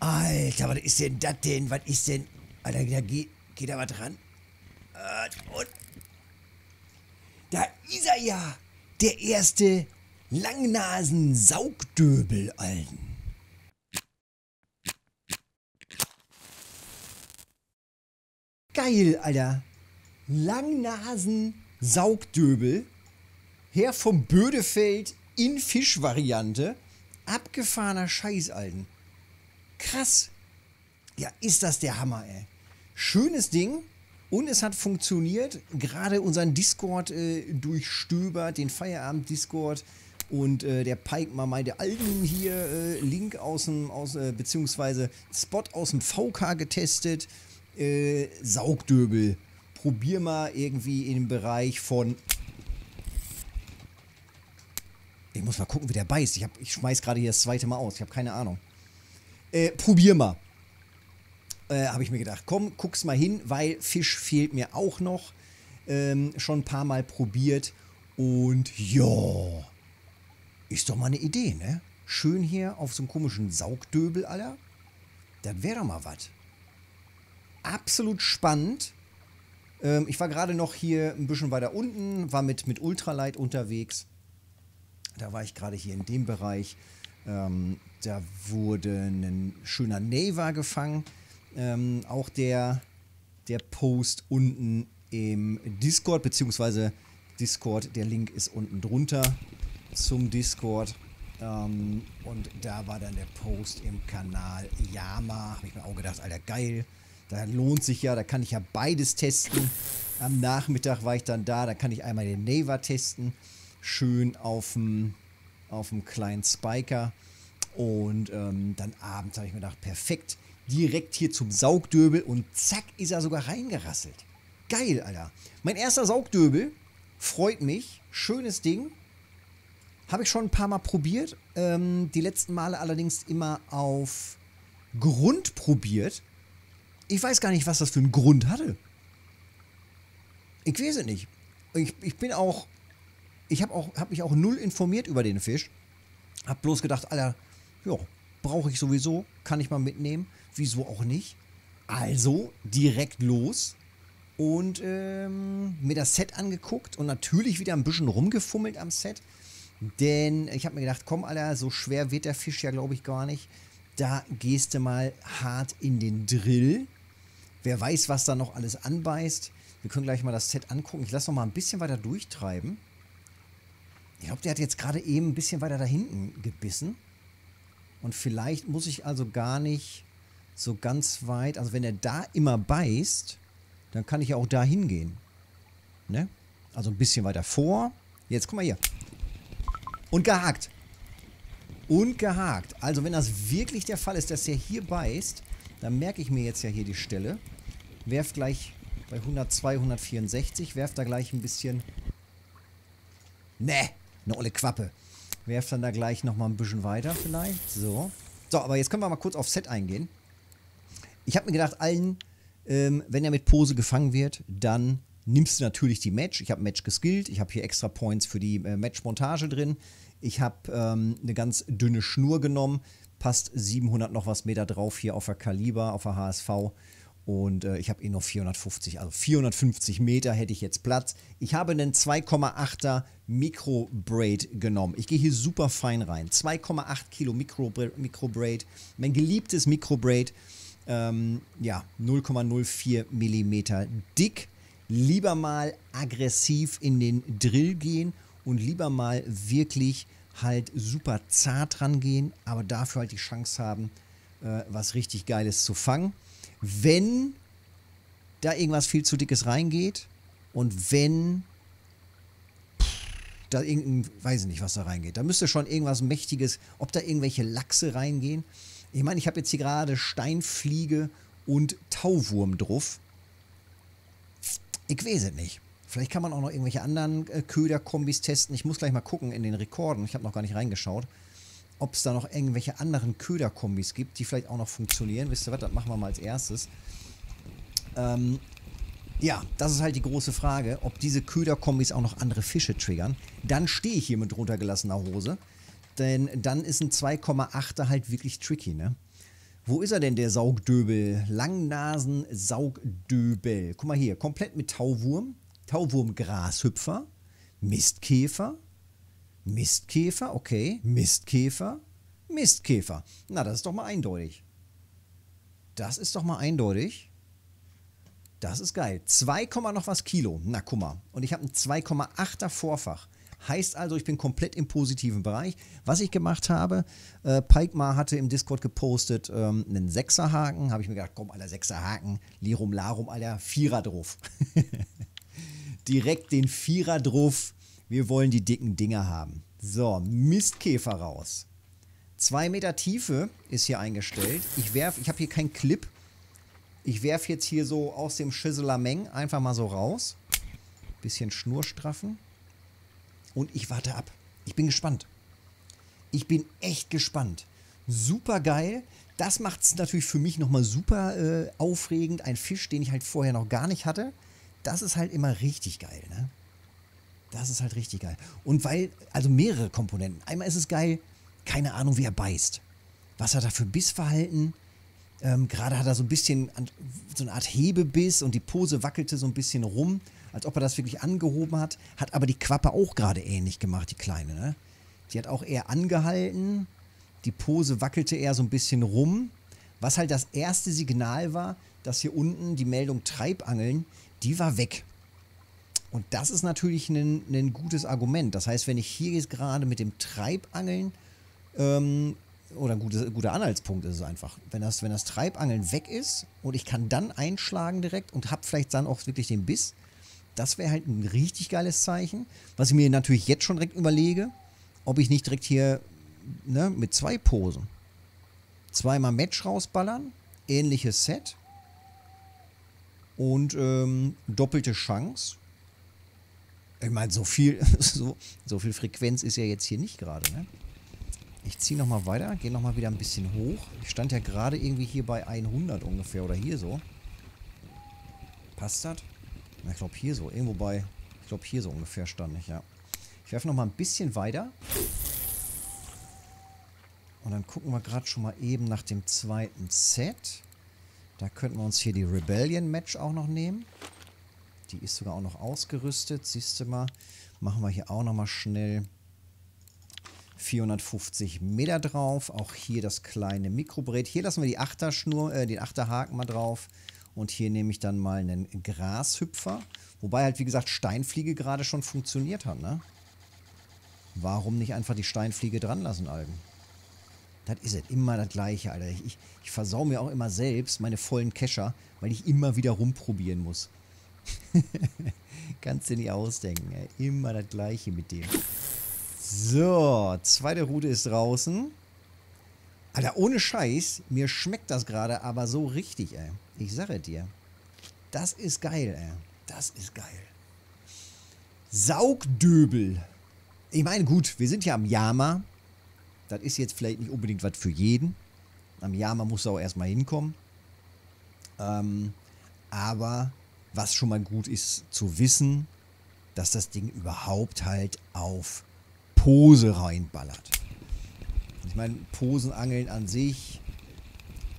Alter, was ist denn das denn? Was ist denn... Alter, da geht, geht da was dran? Äh, und... Da ist er ja! Der erste Langnasen-Saugdöbel, Alten. Geil, Alter. Langnasen-Saugdöbel. Her vom Bödefeld in Fischvariante. Abgefahrener Scheiß, Alten. Krass. Ja, ist das der Hammer, ey. Schönes Ding. Und es hat funktioniert. Gerade unseren Discord äh, durchstöbert, den Feierabend-Discord. Und äh, der Pike mal meinte, Alten hier, äh, Link aus dem, aus, äh, beziehungsweise Spot aus dem VK getestet. Äh, Saugdöbel. Probier mal irgendwie in dem Bereich von. Ich muss mal gucken, wie der beißt. Ich, hab, ich schmeiß gerade hier das zweite Mal aus. Ich habe keine Ahnung. Äh, probier mal. Äh, habe ich mir gedacht, komm, guck's mal hin, weil Fisch fehlt mir auch noch. Ähm, schon ein paar Mal probiert. Und ja, ist doch mal eine Idee, ne? Schön hier auf so einem komischen Saugdöbel, Alter. Das wäre doch mal was. Absolut spannend. Ähm, ich war gerade noch hier ein bisschen weiter unten, war mit, mit Ultralight unterwegs. Da war ich gerade hier in dem Bereich. Ähm, da wurde ein schöner Neva gefangen. Ähm, auch der, der Post unten im Discord, beziehungsweise Discord, der Link ist unten drunter zum Discord. Ähm, und da war dann der Post im Kanal Yama. Habe ich mir auch gedacht, Alter, geil. Da lohnt sich ja, da kann ich ja beides testen. Am Nachmittag war ich dann da, da kann ich einmal den Neva testen. Schön auf dem auf dem kleinen Spiker. Und ähm, dann abends habe ich mir gedacht, perfekt, direkt hier zum Saugdöbel und zack, ist er sogar reingerasselt. Geil, Alter. Mein erster Saugdöbel freut mich. Schönes Ding. Habe ich schon ein paar Mal probiert. Ähm, die letzten Male allerdings immer auf Grund probiert. Ich weiß gar nicht, was das für einen Grund hatte. Ich weiß es nicht. Ich, ich bin auch. Ich habe hab mich auch null informiert über den Fisch. Hab bloß gedacht, Alter, ja, brauche ich sowieso, kann ich mal mitnehmen. Wieso auch nicht? Also direkt los und ähm, mir das Set angeguckt und natürlich wieder ein bisschen rumgefummelt am Set. Denn ich habe mir gedacht, komm, Alter, so schwer wird der Fisch ja, glaube ich, gar nicht. Da gehst du mal hart in den Drill. Wer weiß, was da noch alles anbeißt. Wir können gleich mal das Set angucken. Ich lasse noch mal ein bisschen weiter durchtreiben. Ich glaube, der hat jetzt gerade eben ein bisschen weiter da hinten gebissen. Und vielleicht muss ich also gar nicht so ganz weit. Also wenn er da immer beißt, dann kann ich ja auch da hingehen. Ne? Also ein bisschen weiter vor. Jetzt guck mal hier. Und gehakt. Und gehakt. Also wenn das wirklich der Fall ist, dass er hier beißt, dann merke ich mir jetzt ja hier die Stelle. Werft gleich bei 102, 164. Werft da gleich ein bisschen... Ne, eine olle Quappe. Werft dann da gleich nochmal ein bisschen weiter vielleicht. So. So, aber jetzt können wir mal kurz auf Set eingehen. Ich habe mir gedacht, allen, ähm, wenn er mit Pose gefangen wird, dann nimmst du natürlich die Match. Ich habe Match geskillt. Ich habe hier extra Points für die äh, Match-Montage drin. Ich habe ähm, eine ganz dünne Schnur genommen. Passt 700 noch was Meter drauf hier auf der Kaliber, auf der HSV. Und äh, ich habe eh noch 450, also 450 Meter hätte ich jetzt Platz. Ich habe einen 2,8er Micro-Braid genommen. Ich gehe hier super fein rein. 2,8 Kilo Micro-Braid. Micro mein geliebtes Micro-Braid. Ähm, ja, 0,04 Millimeter dick. Lieber mal aggressiv in den Drill gehen und lieber mal wirklich halt super zart rangehen, aber dafür halt die Chance haben, äh, was richtig Geiles zu fangen wenn da irgendwas viel zu dickes reingeht und wenn da irgendein, weiß ich nicht, was da reingeht. Da müsste schon irgendwas Mächtiges, ob da irgendwelche Lachse reingehen. Ich meine, ich habe jetzt hier gerade Steinfliege und Tauwurm drauf. Ich weiß es nicht. Vielleicht kann man auch noch irgendwelche anderen äh, Köderkombis testen. Ich muss gleich mal gucken in den Rekorden. Ich habe noch gar nicht reingeschaut ob es da noch irgendwelche anderen Köderkombis gibt, die vielleicht auch noch funktionieren. Wisst ihr was, das machen wir mal als erstes. Ähm, ja, das ist halt die große Frage, ob diese Köderkombis auch noch andere Fische triggern. Dann stehe ich hier mit runtergelassener Hose. Denn dann ist ein 2,8er halt wirklich tricky, ne? Wo ist er denn, der Saugdöbel? Langnasen-Saugdöbel. Guck mal hier, komplett mit Tauwurm. Tauwurm-Grashüpfer. Mistkäfer. Mistkäfer, okay. Mistkäfer. Mistkäfer. Na, das ist doch mal eindeutig. Das ist doch mal eindeutig. Das ist geil. 2, noch was Kilo. Na, guck mal. Und ich habe ein 2,8er Vorfach. Heißt also, ich bin komplett im positiven Bereich. Was ich gemacht habe, äh, Pikemar hatte im Discord gepostet ähm, einen Sechserhaken. Habe ich mir gedacht, komm, aller Sechserhaken, Lirum Larum, aller Vierer drauf. Direkt den Vierer drauf. Wir wollen die dicken Dinger haben. So, Mistkäfer raus. Zwei Meter Tiefe ist hier eingestellt. Ich werf, ich habe hier keinen Clip. Ich werfe jetzt hier so aus dem Schisselameng einfach mal so raus. Bisschen Schnur straffen. Und ich warte ab. Ich bin gespannt. Ich bin echt gespannt. Super geil. Das macht es natürlich für mich nochmal super äh, aufregend. Ein Fisch, den ich halt vorher noch gar nicht hatte. Das ist halt immer richtig geil, ne? Das ist halt richtig geil. Und weil, also mehrere Komponenten. Einmal ist es geil, keine Ahnung, wie er beißt. Was hat er für Bissverhalten? Ähm, Gerade hat er so ein bisschen so eine Art Hebebiss und die Pose wackelte so ein bisschen rum als ob er das wirklich angehoben hat. Hat aber die Quappe auch gerade ähnlich gemacht, die Kleine. Ne? Die hat auch eher angehalten. Die Pose wackelte eher so ein bisschen rum. Was halt das erste Signal war, dass hier unten die Meldung Treibangeln, die war weg. Und das ist natürlich ein, ein gutes Argument. Das heißt, wenn ich hier jetzt gerade mit dem Treibangeln ähm, oder ein guter, guter Anhaltspunkt ist es einfach. Wenn das, wenn das Treibangeln weg ist und ich kann dann einschlagen direkt und habe vielleicht dann auch wirklich den Biss, das wäre halt ein richtig geiles Zeichen. Was ich mir natürlich jetzt schon direkt überlege, ob ich nicht direkt hier ne, mit zwei Posen zweimal Match rausballern, ähnliches Set und ähm, doppelte Chance. Ich meine, so viel, so, so viel Frequenz ist ja jetzt hier nicht gerade. Ne? Ich ziehe nochmal weiter, gehe nochmal wieder ein bisschen hoch. Ich stand ja gerade irgendwie hier bei 100 ungefähr oder hier so. Passt das? ich glaube hier so, irgendwo bei, ich glaube hier so ungefähr stand ich, ja. Ich werfe noch mal ein bisschen weiter. Und dann gucken wir gerade schon mal eben nach dem zweiten Set. Da könnten wir uns hier die Rebellion Match auch noch nehmen. Die ist sogar auch noch ausgerüstet. Siehst du mal. Machen wir hier auch noch mal schnell 450 Meter drauf. Auch hier das kleine Mikrobrett. Hier lassen wir die Achterschnur, äh, den Achterhaken mal drauf. Und hier nehme ich dann mal einen Grashüpfer. Wobei halt, wie gesagt, Steinfliege gerade schon funktioniert hat, ne? Warum nicht einfach die Steinfliege dran lassen, Alben? Das ist es. Immer das Gleiche, Alter. Ich, ich versau mir auch immer selbst meine vollen Kescher, weil ich immer wieder rumprobieren muss. Kannst du nicht ausdenken, ey. Immer das Gleiche mit dem. So, zweite Route ist draußen. Alter, ohne Scheiß, mir schmeckt das gerade aber so richtig, ey. Ich sage dir. Das ist geil, ey. Das ist geil. Saugdöbel. Ich meine, gut, wir sind ja am Yama. Das ist jetzt vielleicht nicht unbedingt was für jeden. Am Yama muss er auch erstmal hinkommen. Ähm, aber was schon mal gut ist zu wissen, dass das Ding überhaupt halt auf Pose reinballert. Ich meine, Posenangeln an sich.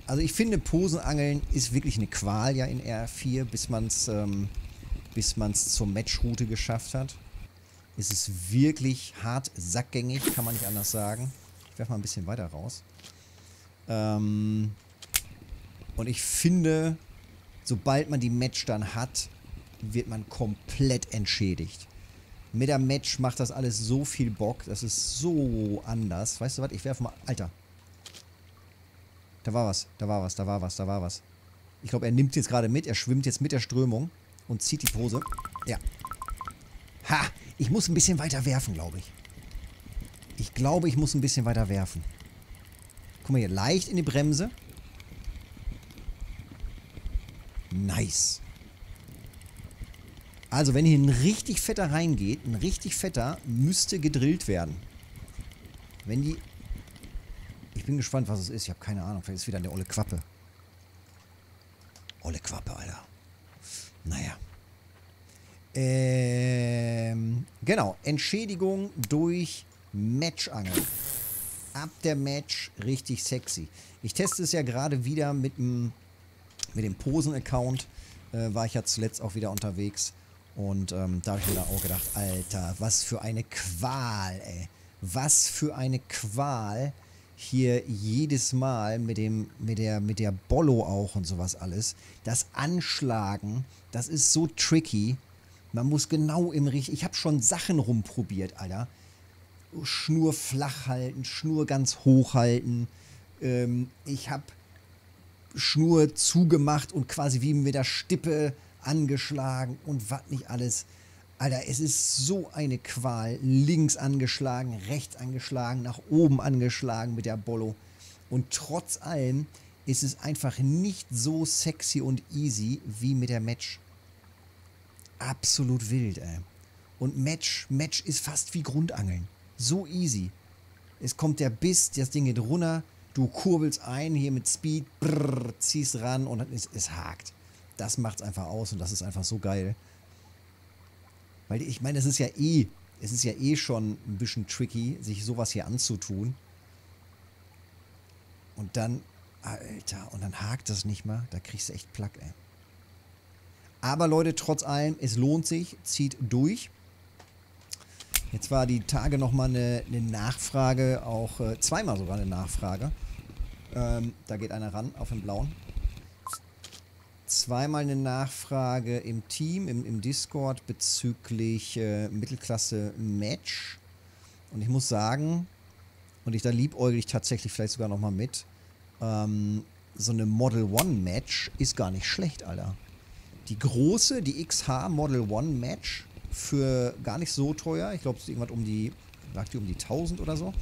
Also ich finde, Posenangeln ist wirklich eine Qual ja in R4, bis man es ähm, bis man's zur Matchroute geschafft hat. Es ist wirklich hart sackgängig, kann man nicht anders sagen. Ich werfe mal ein bisschen weiter raus. Ähm, und ich finde, sobald man die Match dann hat, wird man komplett entschädigt. Mit der Match macht das alles so viel Bock. Das ist so anders. Weißt du was? Ich werfe mal... Alter. Da war was. Da war was. Da war was. Da war was. Ich glaube, er nimmt jetzt gerade mit. Er schwimmt jetzt mit der Strömung. Und zieht die Pose. Ja. Ha! Ich muss ein bisschen weiter werfen, glaube ich. Ich glaube, ich muss ein bisschen weiter werfen. Guck mal hier. Leicht in die Bremse. Nice. Also, wenn hier ein richtig fetter reingeht, ein richtig fetter, müsste gedrillt werden. Wenn die... Ich bin gespannt, was es ist. Ich habe keine Ahnung. Vielleicht ist wieder eine olle Quappe. Olle Quappe, Alter. Naja. Ähm, genau. Entschädigung durch Matchangeln. ab der Match richtig sexy. Ich teste es ja gerade wieder mit dem, mit dem Posen-Account. Äh, war ich ja zuletzt auch wieder unterwegs. Und ähm, da habe ich mir da auch gedacht, Alter, was für eine Qual, ey. Was für eine Qual hier jedes Mal mit dem, mit der, mit der Bollo auch und sowas alles. Das Anschlagen, das ist so tricky. Man muss genau im Richt. Ich habe schon Sachen rumprobiert, Alter. Schnur flach halten, Schnur ganz hoch halten. Ähm, ich habe Schnur zugemacht und quasi wie mit der Stippe angeschlagen und was nicht alles. Alter, es ist so eine Qual. Links angeschlagen, rechts angeschlagen, nach oben angeschlagen mit der Bollo. Und trotz allem ist es einfach nicht so sexy und easy wie mit der Match. Absolut wild, ey. Und Match, Match ist fast wie Grundangeln. So easy. Es kommt der Biss, das Ding geht runter, du kurbelst ein hier mit Speed, brrr, ziehst ran und es, es hakt. Das macht's einfach aus und das ist einfach so geil. Weil ich meine, es ist ja eh, es ist ja eh schon ein bisschen tricky, sich sowas hier anzutun. Und dann, Alter, und dann hakt das nicht mal. Da kriegst du echt Plack, ey. Aber Leute, trotz allem, es lohnt sich, zieht durch. Jetzt war die Tage nochmal eine, eine Nachfrage, auch äh, zweimal sogar eine Nachfrage. Ähm, da geht einer ran auf den blauen. Zweimal eine Nachfrage im Team, im, im Discord bezüglich äh, Mittelklasse-Match. Und ich muss sagen, und ich da liebäugel ich tatsächlich vielleicht sogar nochmal mit, ähm, so eine Model One Match ist gar nicht schlecht, Alter. Die große, die XH Model One Match für gar nicht so teuer. Ich glaube, es ist irgendwas um die, lag die um die 1000 oder so.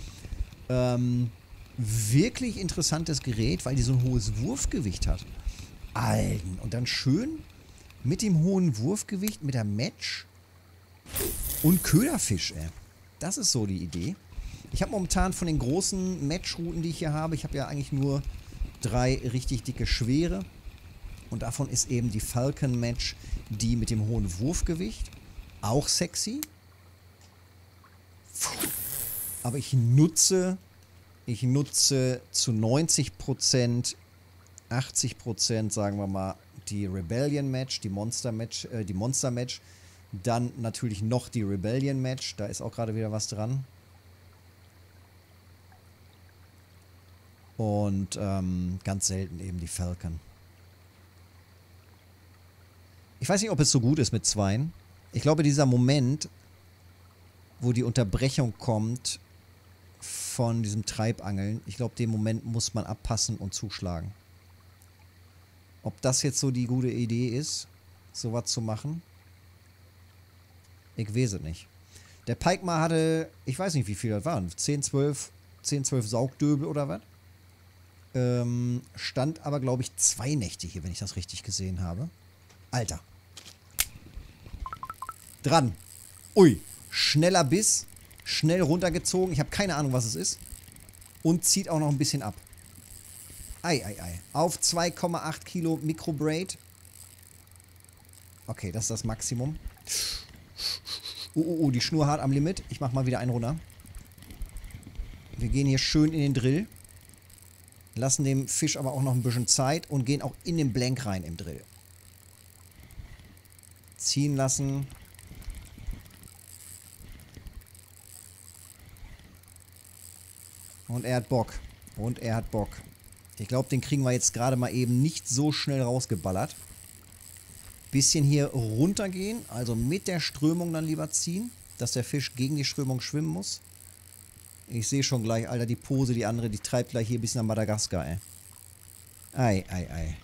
Ähm, wirklich interessantes Gerät, weil die so ein hohes Wurfgewicht hat. Alten. Und dann schön mit dem hohen Wurfgewicht, mit der Match und Köderfisch, ey. Das ist so die Idee. Ich habe momentan von den großen Matchrouten, die ich hier habe, ich habe ja eigentlich nur drei richtig dicke schwere. Und davon ist eben die Falcon Match die mit dem hohen Wurfgewicht. Auch sexy. Aber ich nutze, ich nutze zu 90%, 80%, sagen wir mal, die Rebellion Match, die Monster Match, äh, die Monster Match. Dann natürlich noch die Rebellion Match. Da ist auch gerade wieder was dran. Und ähm, ganz selten eben die Falcon. Ich weiß nicht, ob es so gut ist mit Zweien. Ich glaube, dieser Moment, wo die Unterbrechung kommt von diesem Treibangeln, ich glaube, den Moment muss man abpassen und zuschlagen. Ob das jetzt so die gute Idee ist, sowas zu machen, ich weiß es nicht. Der Pike hatte, ich weiß nicht, wie viel das waren, 10, 12, 10, 12 Saugdöbel oder was. Ähm, stand aber, glaube ich, zwei Nächte hier, wenn ich das richtig gesehen habe. Alter. Dran. Ui. Schneller Biss. Schnell runtergezogen. Ich habe keine Ahnung, was es ist. Und zieht auch noch ein bisschen ab. Ei, ei, ei. Auf 2,8 Kilo Microbraid. Okay, das ist das Maximum. Oh, oh, oh, die Schnur hart am Limit. Ich mach mal wieder einen runter. Wir gehen hier schön in den Drill. Lassen dem Fisch aber auch noch ein bisschen Zeit und gehen auch in den Blank rein im Drill. Ziehen lassen. Und er hat Bock. Und er hat Bock. Ich glaube, den kriegen wir jetzt gerade mal eben nicht so schnell rausgeballert. Bisschen hier runtergehen, also mit der Strömung dann lieber ziehen, dass der Fisch gegen die Strömung schwimmen muss. Ich sehe schon gleich, Alter, die Pose, die andere, die treibt gleich hier bis nach Madagaskar, ey. Ei, ei, ei.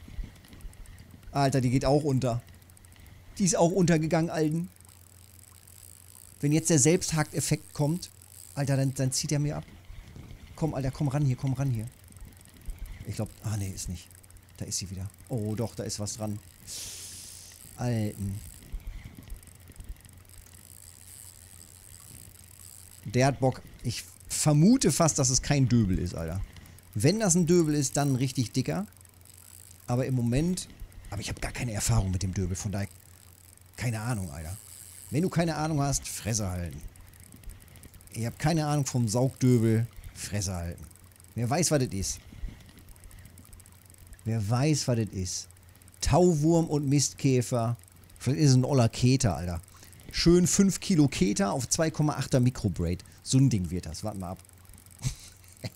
Alter, die geht auch unter. Die ist auch untergegangen, Alten. Wenn jetzt der Selbsthakt-Effekt kommt, Alter, dann, dann zieht er mir ab. Komm, Alter, komm ran hier, komm ran hier. Ich glaube, ah nee, ist nicht. Da ist sie wieder. Oh doch, da ist was dran. Alten. Der hat Bock. Ich vermute fast, dass es kein Döbel ist, Alter. Wenn das ein Döbel ist, dann richtig dicker. Aber im Moment... Aber ich habe gar keine Erfahrung mit dem Döbel, von daher... Keine Ahnung, Alter. Wenn du keine Ahnung hast, Fresse halten. Ich habe keine Ahnung vom Saugdöbel. Fresse halten. Wer weiß, was das ist. Wer weiß, was das ist. Tauwurm und Mistkäfer. Vielleicht ist es ein oller Keter, Alter. Schön 5 Kilo Keter auf 2,8er Microbraid. So ein Ding wird das. Warten wir ab.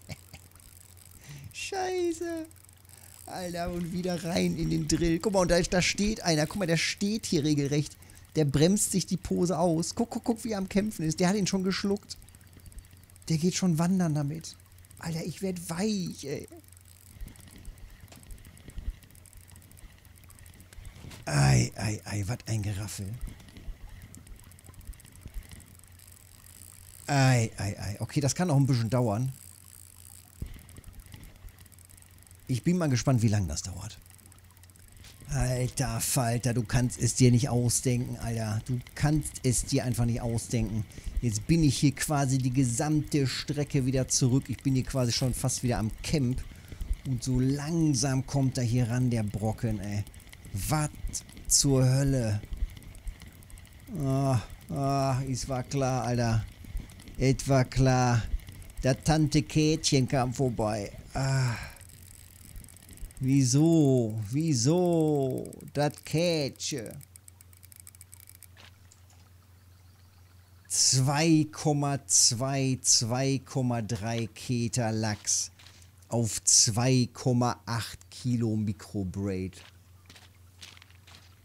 Scheiße. Alter, und wieder rein in den Drill. Guck mal, und da, da steht einer. Guck mal, der steht hier regelrecht. Der bremst sich die Pose aus. Guck, guck, guck, wie er am Kämpfen ist. Der hat ihn schon geschluckt. Der geht schon wandern damit. Alter, ich werd weich, ey. Ei, ei, ei, was ein Geraffel. Ei, ei, ei. Okay, das kann noch ein bisschen dauern. Ich bin mal gespannt, wie lange das dauert. Alter Falter, du kannst es dir nicht ausdenken, Alter. Du kannst es dir einfach nicht ausdenken. Jetzt bin ich hier quasi die gesamte Strecke wieder zurück. Ich bin hier quasi schon fast wieder am Camp. Und so langsam kommt er hier ran, der Brocken, ey. Was zur Hölle? Ah, oh, ah, oh, es war klar, Alter. Es war klar. Der Tante Kätchen kam vorbei. Ah. Wieso? Wieso? Das Kätchen. 2,2, 2,3 Keter Lachs auf 2,8 Kilo Mikrobraid.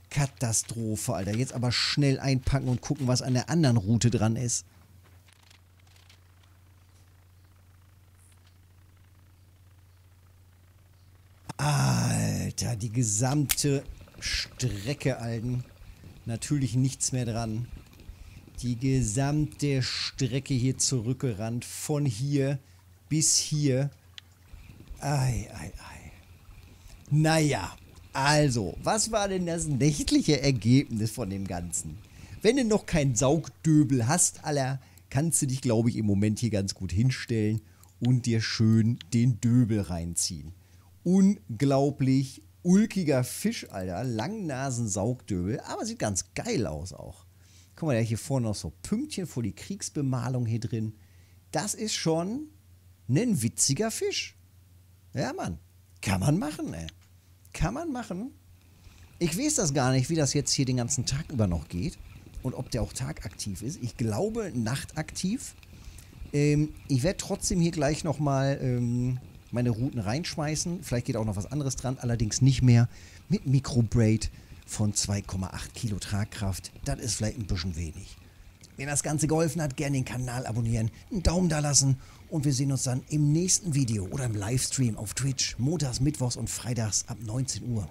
Katastrophe, Alter. Jetzt aber schnell einpacken und gucken, was an der anderen Route dran ist. Alter, die gesamte Strecke, Alten. Natürlich nichts mehr dran. Die gesamte Strecke hier zurückgerannt. Von hier bis hier. Ei, ei, ei. Naja, also, was war denn das nächtliche Ergebnis von dem Ganzen? Wenn du noch kein Saugdöbel hast, aller, kannst du dich, glaube ich, im Moment hier ganz gut hinstellen und dir schön den Döbel reinziehen unglaublich ulkiger Fisch, Alter. Langnasen-Saugdöbel, aber sieht ganz geil aus auch. Guck mal, der hier vorne noch so Pünktchen vor die Kriegsbemalung hier drin. Das ist schon ein witziger Fisch. Ja, Mann. Kann man machen, ey. Kann man machen. Ich weiß das gar nicht, wie das jetzt hier den ganzen Tag über noch geht. Und ob der auch tagaktiv ist. Ich glaube, nachtaktiv. Ähm, ich werde trotzdem hier gleich nochmal ähm, meine Routen reinschmeißen. Vielleicht geht auch noch was anderes dran, allerdings nicht mehr mit Microbraid von 2,8 Kilo Tragkraft. Das ist vielleicht ein bisschen wenig. Wenn das Ganze geholfen hat, gerne den Kanal abonnieren, einen Daumen da lassen und wir sehen uns dann im nächsten Video oder im Livestream auf Twitch, montags, mittwochs und freitags ab 19 Uhr.